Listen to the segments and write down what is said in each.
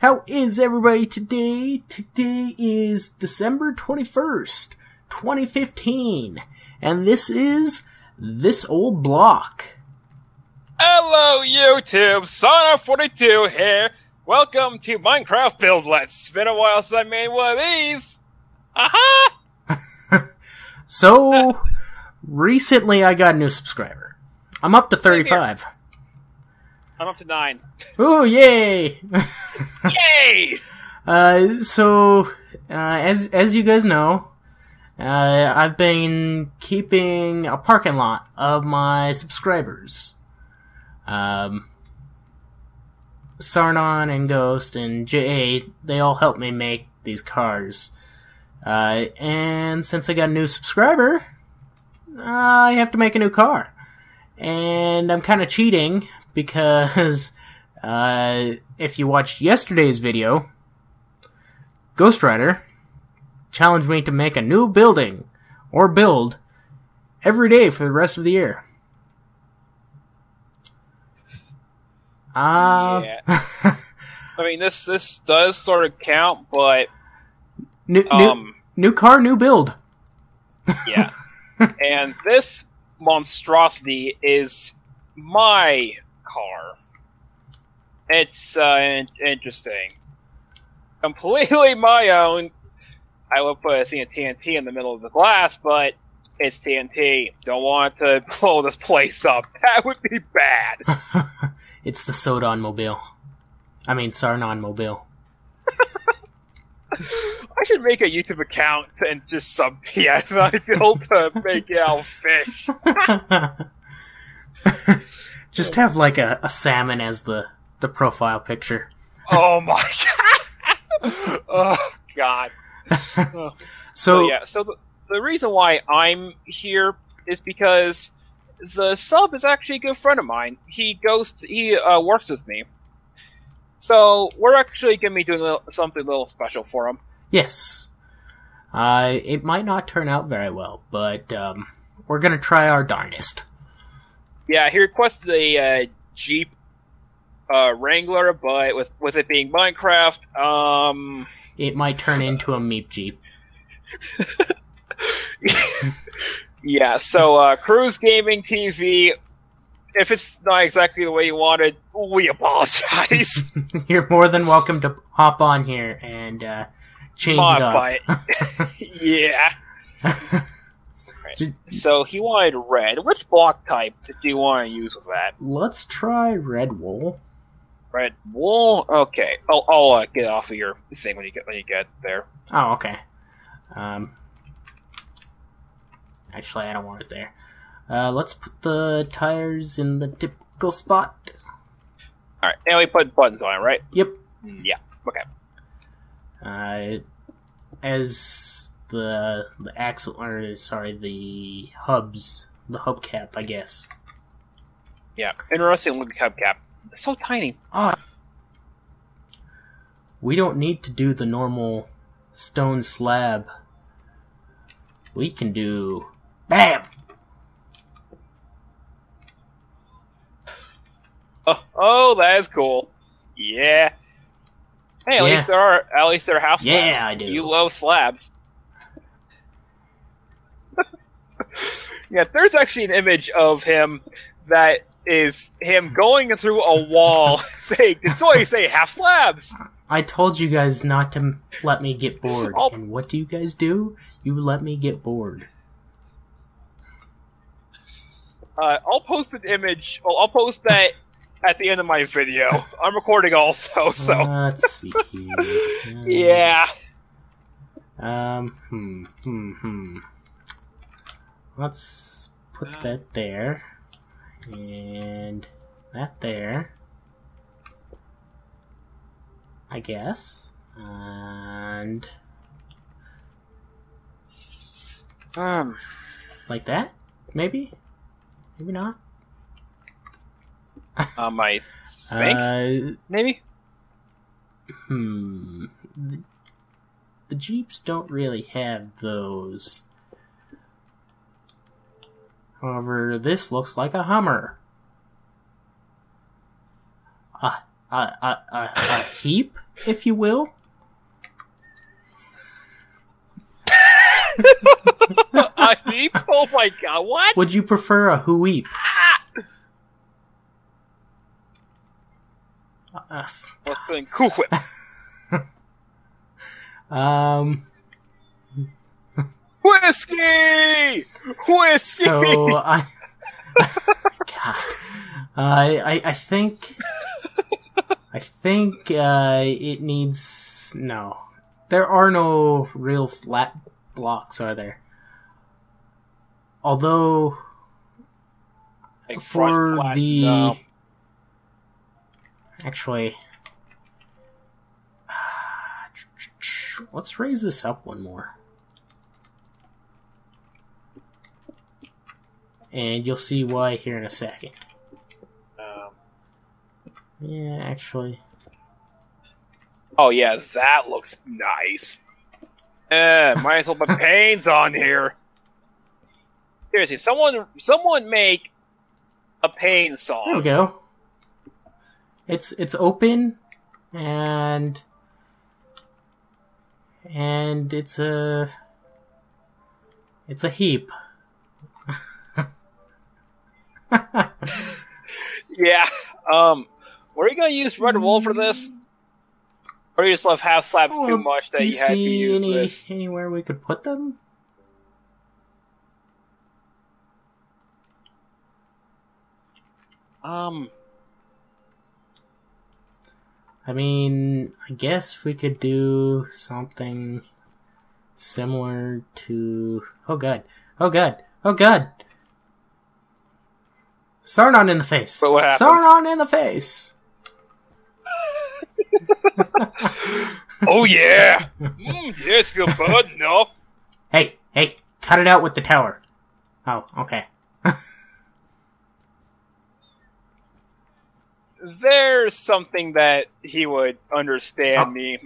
How is everybody today? Today is December 21st, 2015, and this is This Old Block. Hello, YouTube! Sarnon42 here. Welcome to Minecraft Buildlets. It's been a while since I made one of these. Aha! So, recently I got a new subscriber. I'm up to 35. I'm up to nine. Oh, yay! Yay! Uh, so, uh, as, as you guys know, uh, I've been keeping a parking lot of my subscribers. Um, Sarnon and Ghost and J8, they all help me make these cars. Uh, and since I got a new subscriber, I have to make a new car. And I'm kind of cheating because, uh, if you watched yesterday's video, Ghost Rider challenged me to make a new building or build every day for the rest of the year. Uh, Yeah. I mean, this this does sort of count, but new, new, um, new car, new build. yeah. and this monstrosity is my car. It's uh, in- interesting. Completely my own. I would put a thing of TNT in the middle of the glass, but it's TNT. Don't want to blow this place up. That would be bad. it's the Sodon mobile. I mean, Sarnon mobile. I should make a YouTube account and just sub PS I built to make out fish. Just have like a, a salmon as the, the profile picture. Oh my god. oh god. So, So yeah, so the, the reason why I'm here is because the sub is actually a good friend of mine. He goes, to, he uh, works with me. So we're actually gonna be doing a little, something a little special for him. yes. Uh, it might not turn out very well, but, um, we're gonna try our darndest. Yeah, he requested a uh, Jeep uh, Wrangler, but with with it being Minecraft, um, It might turn into a Meep Jeep. yeah. So uh, Cruz Gaming TV. If it's not exactly the way you wanted, we apologize. You're more than welcome to hop on here and, uh, change Modify it up. it. yeah. So he wanted red. Which block type do you want to use with that? Let's try red wool. Red wool. Okay, I'll, I'll uh, get off of your thing when you get when you get there. Oh, okay. Um, actually, I don't want it there. Uh, let's put the tires in the typical spot. All right, and we put buttons on it, right? Yep. Yeah. Okay. Uh, as the the axle, or sorry, the hubs, the hubcap, I guess. Yeah. Interesting looking hubcap. It's so tiny. Ah. We don't need to do the normal stone slab. We can do BAM! Oh, oh, that is cool. Yeah. Hey, at Yeah. least there are at least there are half slabs. Yeah, I do. You love slabs. Yeah, there's actually an image of him that is him going through a wall saying, did somebody say half slabs? I told you guys not to let me get bored. Oh. And what do you guys do? You let me get bored. Uh, I'll post an image. Well, I'll post that at the end of my video. I'm recording also, so. Let's see. here. Yeah. Um, hmm, hmm, hmm. Let's put that there. And that there. I guess. And Um, like that? Maybe? Maybe not? um, I Think? Uh, maybe. Hmm. The, the Jeeps don't really have those. However, this looks like a Hummer. A, a, a, a, a heap? if you will. a heap? oh my god, what? Would you prefer a hooep? Ah! Uh, What's cool whip? um. Whiskey! Whiskey! So I, God, I, I, I think, I think uh, it needs no. There are no real flat blocks, are there? Although Like for flat, the no. actually, let's raise this up one more. And you'll see why here in a second. Um, Yeah, actually. oh yeah, that looks nice. Eh, might as well put panes on here. Seriously, someone, someone make a pain song. There we go. It's it's open and and it's a it's a heap. Yeah. Um, were you gonna use Red Wool for this? Or you just love half slabs too Oh, much that you you had to use any this? anywhere we could put them? Um, I mean, I guess we could do something similar to. Oh god! Oh god! Oh god! Sarnon in the face! But what happened? Sarnon in the face! oh yeah, mm, yes, feel bad No. Hey, hey, cut it out with the tower. Oh, okay. There's something that he would understand Oh. me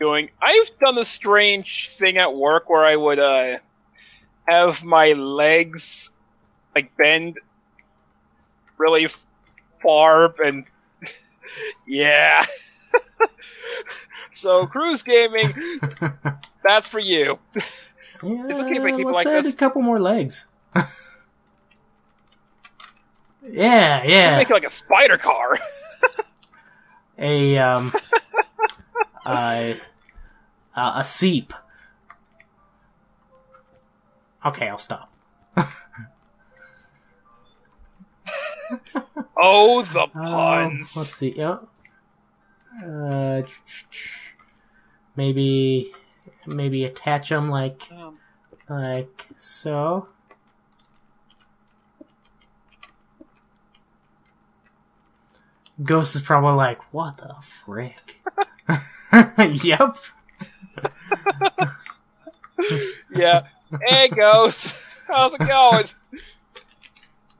doing. I've done the strange thing at work where I would uh have my legs like bend really far and yeah. so Cruz Gaming, that's for you. yeah, okay if I keep it like add this. a couple more legs. yeah, yeah. Make it like a spider car. a um uh, uh, a seep. Okay, I'll stop. Oh, the Um, puns. let's see. Yeah. Uh, maybe maybe attach them like Um, like so. Ghost is probably like, what the frick? yep. yeah. Hey, Ghost. How's it going?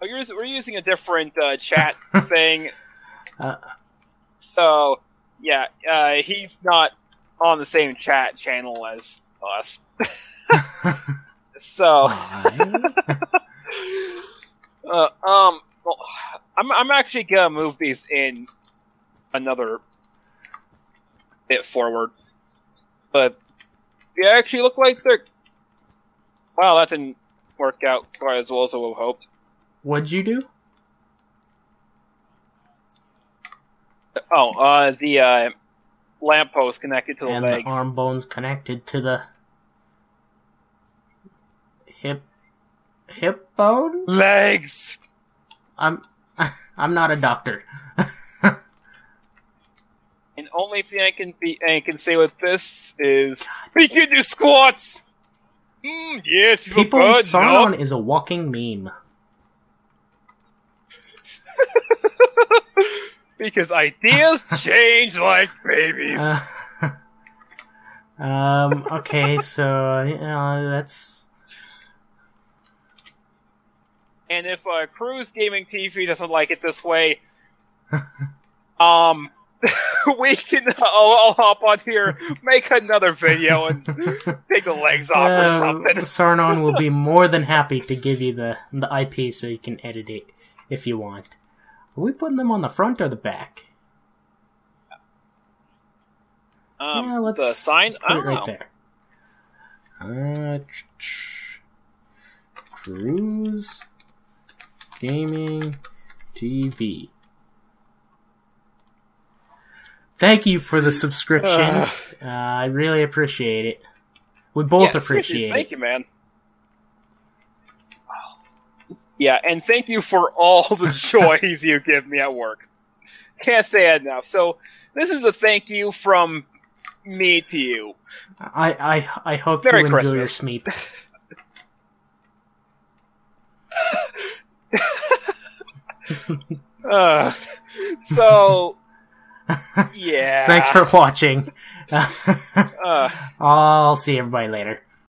Oh, you're, we're using a different uh, chat thing. Uh, So, yeah, uh, he's not on the same chat channel as us. so, uh, um, well, I'm, I'm actually gonna move these in another bit forward. But they actually look like they're. Wow, that didn't work out quite as well as I would have hoped. What'd you do? Oh, uh, the uh, lamppost connected to the and leg. the arm bones connected to the hip hip bone. Legs! I'm I'm not a doctor. And only thing I can be I can say with this is we can do squats. Mm, yes, People, good, Sarnon no? is a walking meme. Because ideas change like babies. Uh, um. Okay, so you know that's and if uh, Cruz Gaming TV doesn't like it this way, um, we can. I'll, I'll hop on here, make another video, and take the legs off or uh, something. Sarnon will be more than happy to give you the the IP so you can edit it if you want. Are we putting them on the front or the back? Um, yeah, let's, the sign. let's put it right know. there. Uh, ch- ch- Cruz Gaming TV. Thank you for the subscription. Ugh. uh, I really appreciate it. We both Yeah, appreciate Thank you, man. Yeah, and thank you for all the joys you give me at work. Can't say it enough. So this is a thank you from me to you. I, I, I hope Merry you enjoy your Christmas. Smeep. Uh, so yeah. Thanks for watching. Uh, I'll see everybody later.